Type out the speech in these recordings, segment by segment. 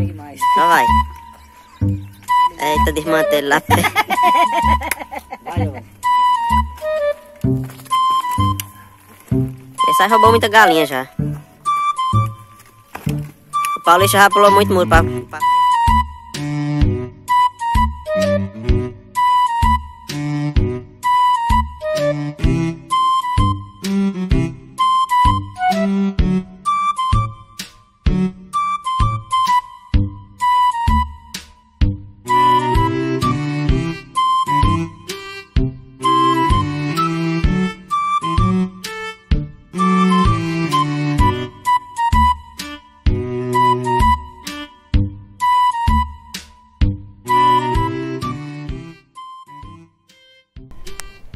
Chegue mais. Só vai. Eita, desmantelo lá. Vai, ó. Esse aí roubou muita galinha já. O Paulista já pulou muito muro pra... pra...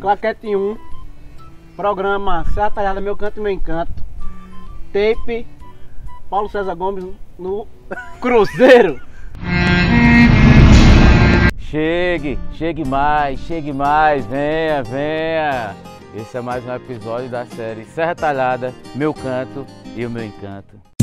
Claquete 1, programa Serra Talhada Meu Canto e Meu Encanto, tape Paulo César Gomes no Cruzeiro. Chegue, chegue mais, chegue mais, venha, venha. Esse é mais um episódio da série Serra Talhada, Meu Canto e o Meu Encanto.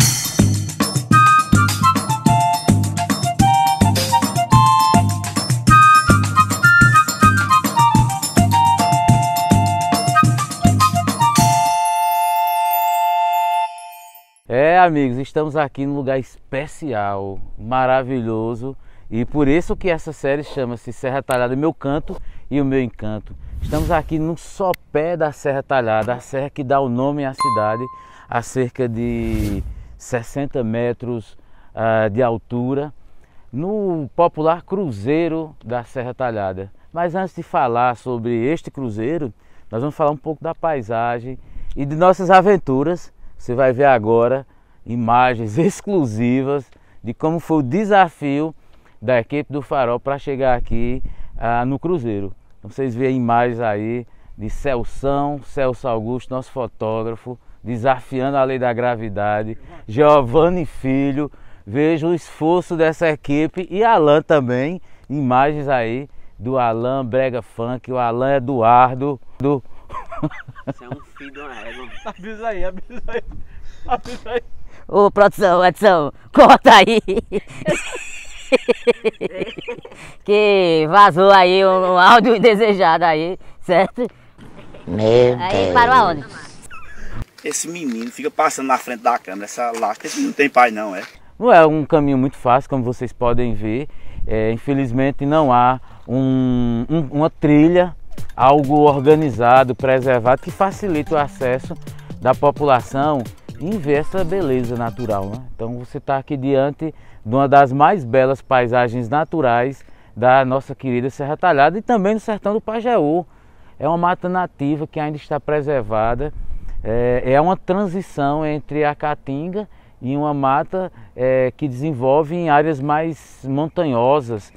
Amigos, estamos aqui num lugar especial, maravilhoso, e por isso que essa série chama-se Serra Talhada Meu Canto e o Meu Encanto. Estamos aqui no sopé da Serra Talhada, a serra que dá o nome à cidade, a cerca de 60 metros ah, de altura, no popular Cruzeiro da Serra Talhada. Mas antes de falar sobre este cruzeiro, nós vamos falar um pouco da paisagem e de nossas aventuras. Você vai ver agora imagens exclusivas de como foi o desafio da equipe do Farol para chegar aqui ah, no Cruzeiro. Então, vocês veem imagens aí de Celção, Celso Augusto, nosso fotógrafo, desafiando a lei da gravidade, Giovanni Filho, vejo o esforço dessa equipe e Alan também, imagens aí do Alan Brega Funk, o Alan Eduardo, do Você é um filho de uma régua. Avisa aí, avisa aí, avisa aí. Ô, produção, Edson, corta aí. que vazou aí um, um áudio indesejado aí, certo? Meu Aí parou aonde? Esse menino fica passando na frente da câmera, essa lasca. Esse não tem pai, não, é? Não é um caminho muito fácil, como vocês podem ver. É, infelizmente não há um- um- uma trilha, algo organizado, preservado, que facilite o acesso da população em ver essa beleza natural. né? Então você está aqui diante de uma das mais belas paisagens naturais da nossa querida Serra Talhada e também no sertão do Pajeú. É uma mata nativa que ainda está preservada. É, é uma transição entre a caatinga e uma mata é, que desenvolve em áreas mais montanhosas.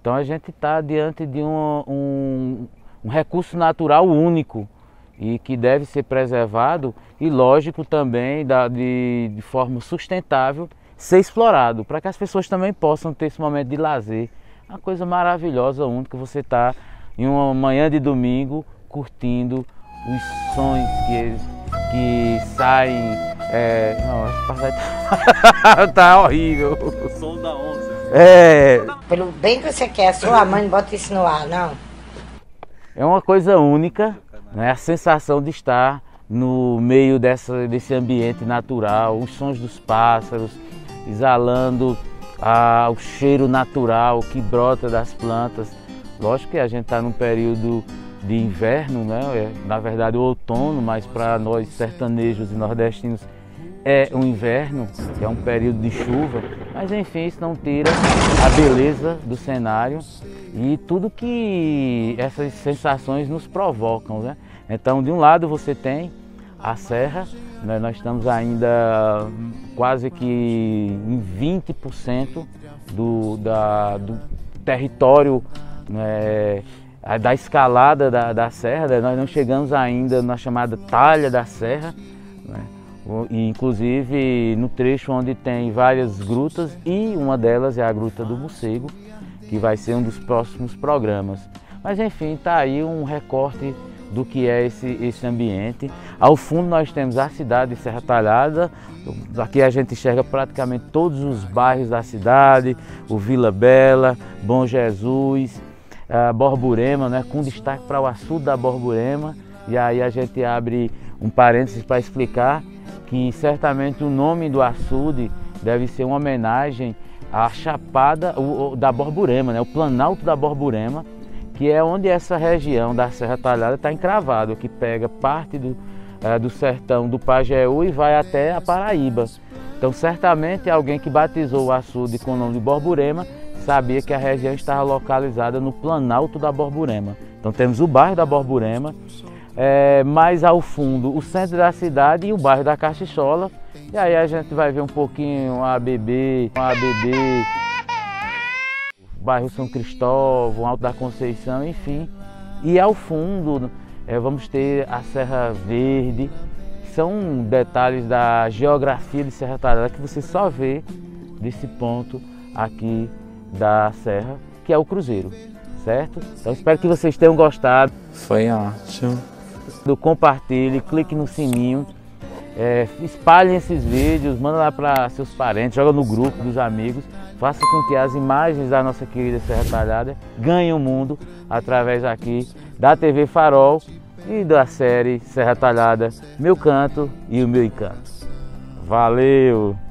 Então a gente está diante de um, um, um recurso natural único e que deve ser preservado e, lógico, também da, de, de forma sustentável ser explorado para que as pessoas também possam ter esse momento de lazer. Uma coisa maravilhosa, única, você está em uma manhã de domingo curtindo os sons que, que saem. É, não, vai tá, tá horrível. O som da onça. É, Pelo bem que você quer, sua mãe não bota isso no ar, não. É uma coisa única, né? a sensação de estar no meio dessa, desse ambiente natural, os sons dos pássaros, exalando ah, o cheiro natural que brota das plantas. Lógico que a gente está num período de inverno, né? É, na verdade o outono, mas para nós sertanejos e nordestinos é o inverno, é um período de chuva, mas enfim, isso não tira a beleza do cenário e tudo que essas sensações nos provocam. Né? Então, de um lado você tem a serra, né? nós estamos ainda quase que em 20% do, da, do território né, da escalada da, da serra, né? nós não chegamos ainda na chamada talha da serra, né? Inclusive no trecho onde tem várias grutas e uma delas é a Gruta do Morcego, que vai ser um dos próximos programas. Mas enfim, está aí um recorte do que é esse, esse ambiente. Ao fundo nós temos a cidade de Serra Talhada, aqui a gente enxerga praticamente todos os bairros da cidade, o Vila Bela, Bom Jesus, a Borborema, né, com destaque para o açude da Borborema. E aí a gente abre um parênteses para explicar que certamente o nome do açude deve ser uma homenagem à Chapada da Borborema, né, o Planalto da Borborema, que é onde essa região da Serra Talhada está encravado, que pega parte do, é, do sertão do Pajeú e vai até a Paraíba. Então certamente alguém que batizou o açude com o nome de Borborema sabia que a região estava localizada no Planalto da Borborema. Então temos o bairro da Borborema, é, mais ao fundo o centro da cidade e o bairro da Caxichola. E aí a gente vai ver um pouquinho a ABB, a ABB, bairro São Cristóvão, Alto da Conceição, enfim. E ao fundo é, vamos ter a Serra Verde, são detalhes da geografia de Serra Talhada que você só vê desse ponto aqui da serra, que é o Cruzeiro, certo? Então espero que vocês tenham gostado. Foi ótimo. Compartilhe, clique no sininho, é, espalhem esses vídeos, manda lá para seus parentes, joga no grupo dos amigos, faça com que as imagens da nossa querida Serra Talhada ganhem o mundo através aqui da TV Farol e da série Serra Talhada, Meu Canto e o Meu Encanto. Valeu!